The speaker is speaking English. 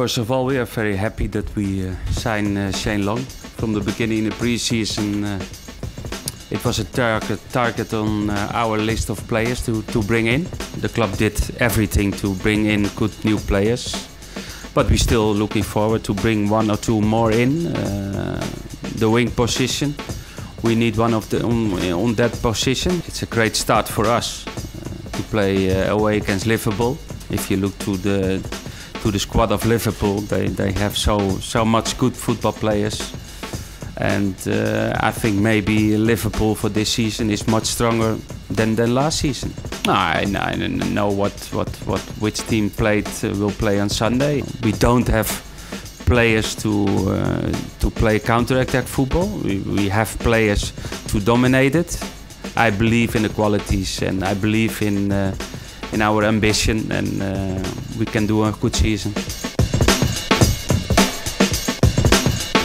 First of all, we are very happy that we uh, signed uh, Shane Long. From the beginning the preseason, uh, it was a target, target on uh, our list of players to, to bring in. The club did everything to bring in good new players, but we're still looking forward to bring one or two more in. Uh, the wing position, we need one of the on, on that position. It's a great start for us uh, to play away against Liverpool. If you look to the to the squad of Liverpool, they, they have so so much good football players and uh, I think maybe Liverpool for this season is much stronger than, than last season. I, I know what, what, what which team played uh, will play on Sunday. We don't have players to uh, to play counter-attack football. We, we have players to dominate it. I believe in the qualities and I believe in uh, in our ambition, and uh, we can do a good season.